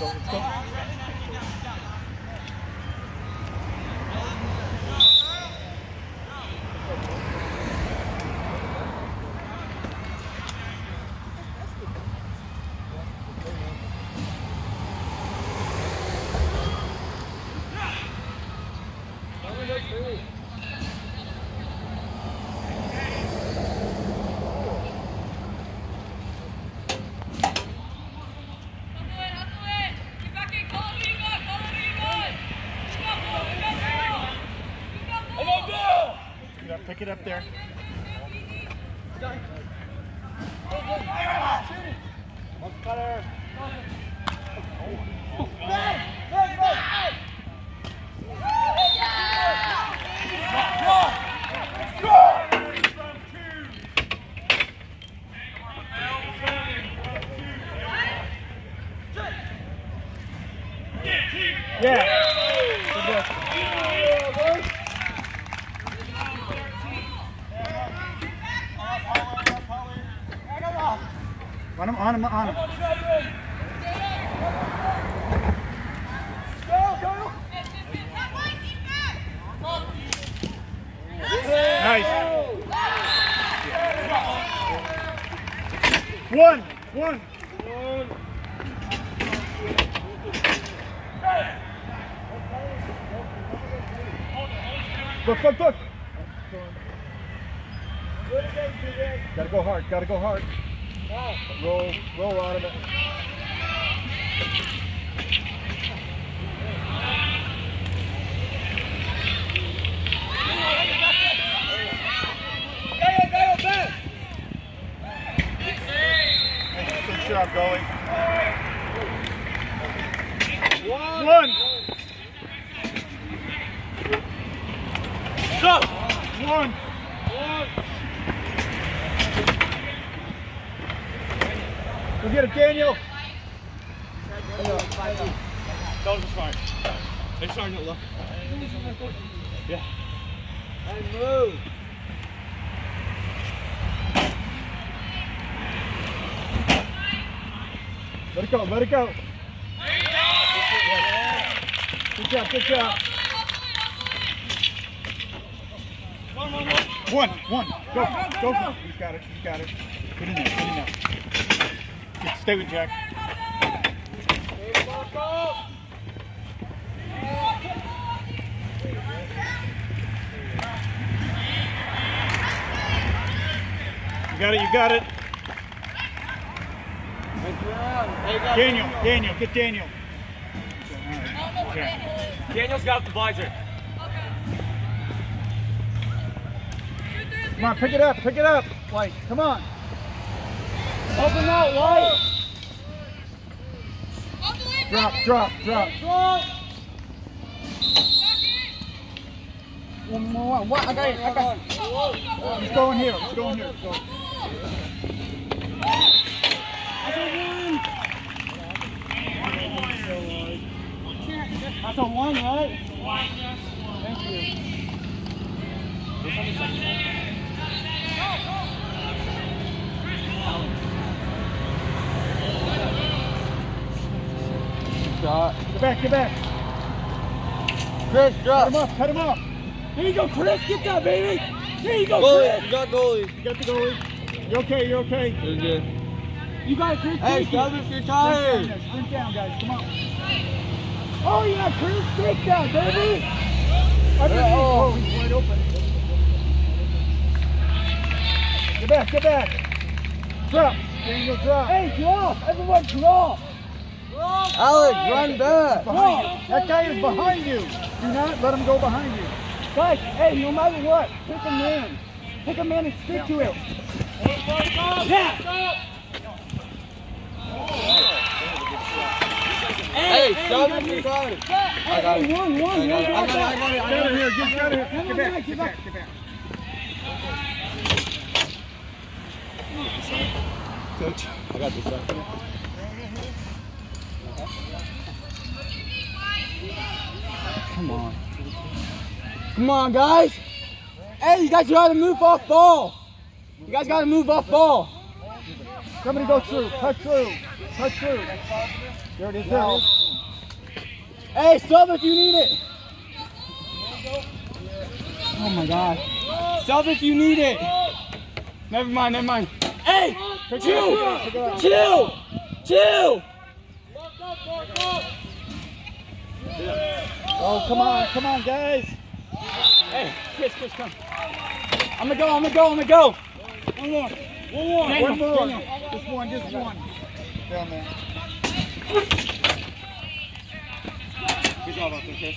Let's go, It up there. Yeah. On him, on him, on him. Nice. One, one. Look, look, look. Gotta go hard, gotta go hard. Roll, roll out of it. Good job, going. One. Stop. One. Go get it, Daniel. That was smart. They're starting to look. Yeah. And move. Let it go, let it go. Good job, good job. One, One, one. Go, go. He's got it, he's got it. Get in there, get in there. Get, stay with Jack. You got it, you got it. Daniel, Daniel, get Daniel. Okay. Daniel's got the visor. Come on, pick it up, pick it up. White, come on. Open that, White. Drop, drop, drop. One more one. What? I got it. I got it. He's going here, he's going here. Go. That's a one, right? Thank you. Get back, get back. Chris, drop. Cut him off, cut him off. There you go, Chris. Get that, baby. There you go, Goalie, Chris. you got goalie. You got the goalie. You're okay, you're okay. You're good. You got it, Chris. Hey, Take if you're Sprint down tired. sprint down, guys, come on. Oh, yeah, Chris. Take that, baby. Underneath. oh. Oh, he's wide open. Get back, get back. Drop. Daniel, drop. Hey, drop. Everyone drop. Alex, run back. That guy is behind you. Do not let him go behind you. Guys, hey, no matter what, pick a man. Pick a man and stick to it. Yeah. Hey, stop if you're tired. I got it. One, one, I got it. I got it. I got it. Get out of here, get out of here. Get back, get back, get back. Coach, I got this. Come on. Come on, guys. Hey, you guys gotta move off ball. You guys gotta move off ball. Somebody go through. Cut through. Cut through. There it is. There it is. Hey, sub if you need it. Oh my God. Sub if you need it. Never mind, never mind. Hey! Chill! Chill! Chill! Oh, come on. Come on, guys. Hey, Chris, Chris, come. I'm gonna go, I'm gonna go, I'm gonna go. One more. One more. Daniel, One more. Daniel. Just one. Just one. Down there. Good job out there, Chris.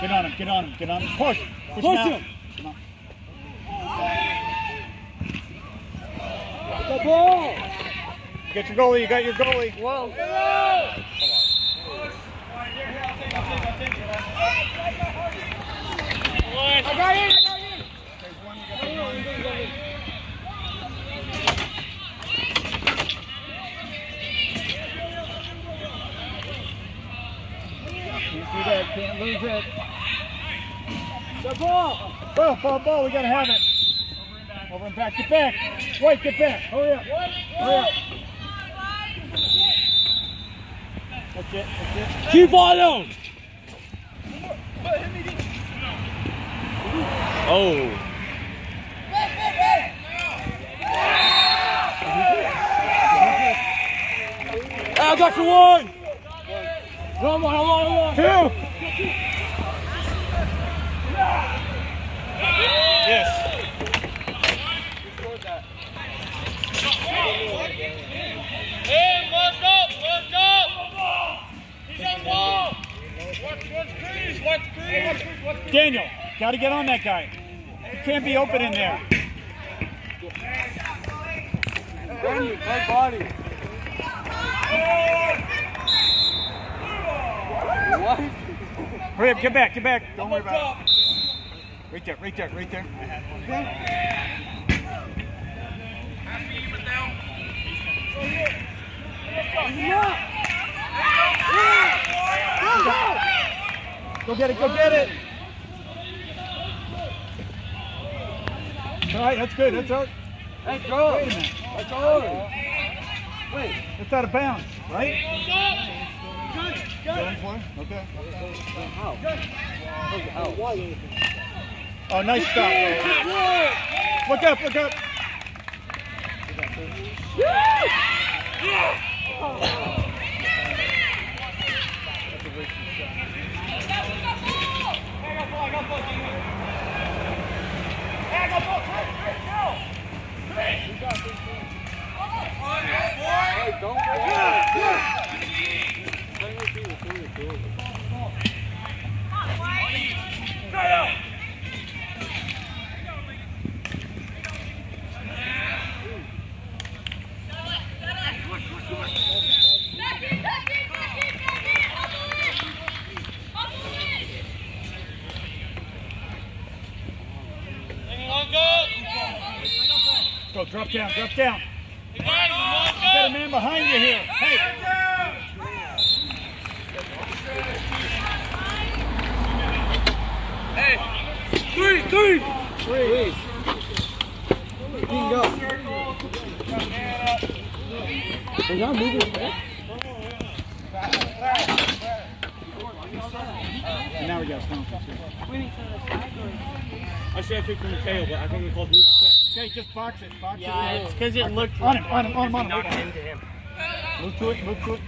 Get on him. Get on him. Get on him. Push. Push, Push him. him. Come on. The ball. Get your goalie. You got your goalie. Whoa. Got it. I got it. Can't do that. Can't lose it. The ball. Ball, ball, ball. We gotta have it. Over and back. Get back. Wait, get back. Hurry up. Hurry up. That's it. That's it. Keep on on. Oh. I got you one. One more, one more, one more. Two. Yes. Hey, look up, look up. He's on ball. Watch, watch Cruz, watch Cruz. Daniel, gotta get on that guy. You can't be open in there. Daniel, great body. What? Hurry up. Get back. Get back. Don't worry about it. Right there. Right there. Right there. Go get it. Go get it. All right. That's good. That's out. Hey, throw Wait a it. minute. That's all. Wait. That's out of bounds, right? Going for it? Okay. Oh, nice stop. Look up, look up. Hey, drop down, drop down. You got a man behind you here. Hey, Hey, Three, three. three. You can go. Is that moving fast? And now we got a Stone. I should have picked from the tail, but I think we called move. Okay, just box it, box Yeah, it. it's because it looked On him, on him, on him, on him. knocked into him. Move to it, move to it.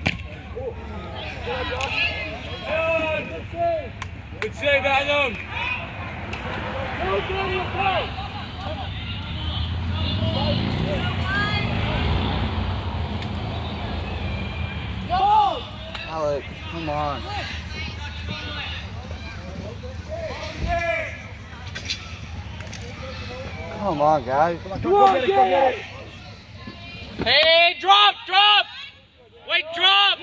Good save, Adam. Alec, come on. Come on, guys. Come on, go get it, go get it. Hey, drop, drop. Wait, drop.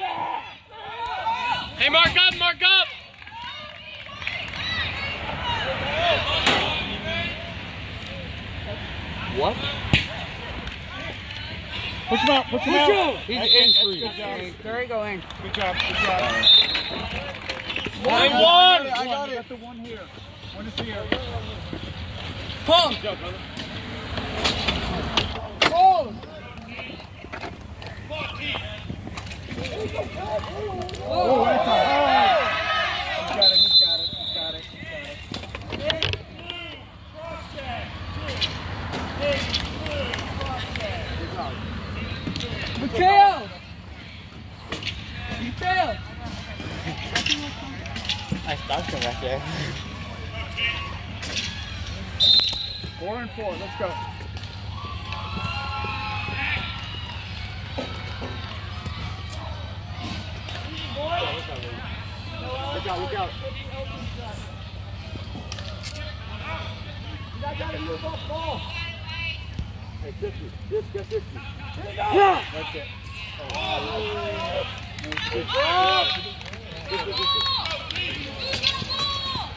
Hey, mark up, mark up. What? Push him out, push him out. He's That's- in that's free. Good job. There you go in. Good job, good job. Hey, one. I got it. got the one here. One is here. Pull. Oh, that's a. He's got it, he's got it, he's got it, he's got it. Mikhail! Mikhail! I stopped him right there. Four and four, let's go. Look out, look out. Hey, 50. This, get 50. Yeah! That's it.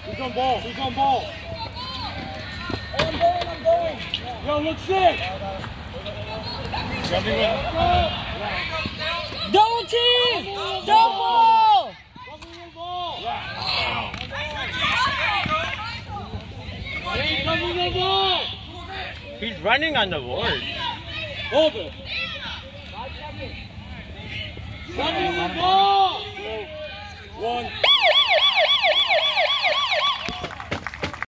Who's on ball? Who's on ball? I'm going, I'm going. Yo, look sick. Double team! Double! Hey, come on the. He's running on the board. Hold it. Come the ball.